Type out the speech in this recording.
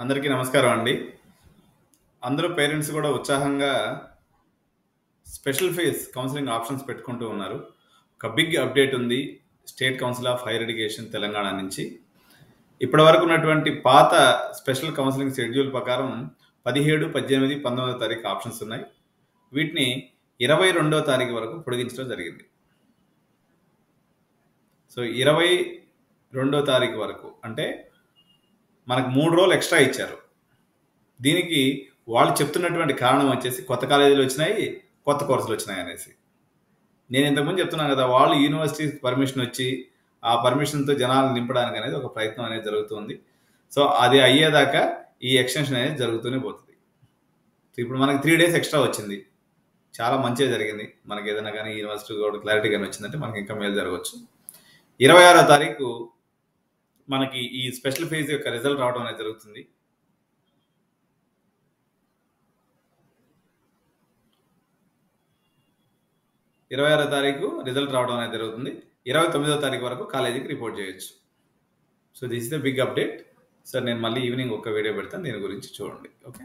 అందరికీ నమస్కారం అండి. అందరూ పేరెంట్స్ కూడా ఉత్సాహంగా స్పెషల్ ఫేస్ కౌన్సిలింగ్ ఆప్షన్స్ పెట్టుకుంటూ ఉన్నారు. ఒక బిగ్ అప్డేట్ ఉంది. State council of higher education Telangana నుంచి. ఇప్పటివరకు ఉన్నటువంటి పాత స్పెషల్ కౌన్సిలింగ్ షెడ్యూల్ ప్రకారం 17, 18, 19 తారీఖు ఆప్షన్స్ ఉన్నాయి. వీటిని 22 తారీఖు వరకు పొడిగించడం జరిగింది. సో, 22 తారీఖు వరకు అంటే మనకు మూడు రోజులు ఎక్స్‌ట్రా ఇచ్చారు. దీనికి వాళ్ళు చెప్తున్నటువంటి కారణం వచ్చేసి కొత్త కాలేజీలు వచ్చినాయి, కొత్త కోర్సులు వచ్చినాయి అనేసి. నేను ఇంతకుముందు చెప్తున్నాను కదా! వాళ్ళు యూనివర్సిటీ పర్మిషన్ వచ్చి, ఆ పర్మిషన్‌తో జనాలను నింపడానికి అనేది ఒక ప్రయత్నం అనేది జరుగుతుంది. సో, అది అయ్యేదాకా ఈ ఎక్స్‌టెన్షన్ అనేది జరుగుతూనే పోతుంది ఇప్పుడు మనకి త్రీ డేస్ ఎక్స్‌ట్రా వచ్చింది. చాలా మంచిగా జరిగింది. మనకి ఏదైనా కానీ యూనివర్సిటీ కూడా క్లారిటీ కానీ వచ్చిందంటే మనకి ఇంకా మేలు జరగొచ్చు. 26 తారీఖు మనకి ఈ స్పెషల్ ఫేజ్ యొక్క రిజల్ట్ రావడం అనేది జరుగుతుంది. ఇరవై ఆరో తారీఖు రిజల్ట్ రావడం అనేది జరుగుతుంది. 29వ తారీఖు వరకు కాలేజీకి రిపోర్ట్ చేయొచ్చు. So, this is the big update. Sir నేను మళ్ళీ ఈవినింగ్ ఒక వీడియో పెడతాను. దీని గురించి చూడండి. ఓకే.